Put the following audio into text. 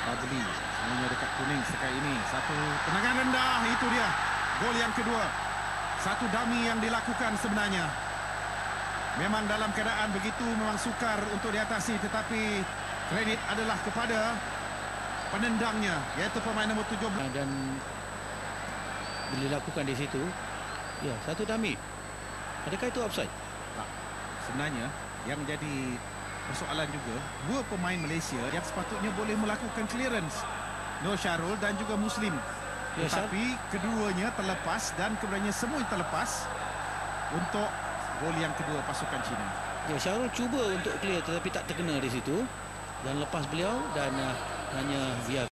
Fadli semuanya dekat kuning sekarang ini. Satu tendangan rendah itu dia. Gol yang kedua. Satu dummy yang dilakukan sebenarnya. Memang dalam keadaan begitu memang sukar untuk diatasi tetapi kredit adalah kepada penendangnya iaitu pemain nombor 17 dan dilakukan di situ ya satu dummy adakah itu offside Tak. Sebenarnya yang jadi persoalan juga dua pemain Malaysia yang sepatutnya boleh melakukan clearance Nur Syarul dan juga Muslim. Ya, Tetapi keduanya terlepas dan keduanya semua terlepas untuk gol yang kedua pasukan Cina. ya Syarul cuba untuk clear tetapi tak terkena di situ dan lepas beliau dan uh, hanya via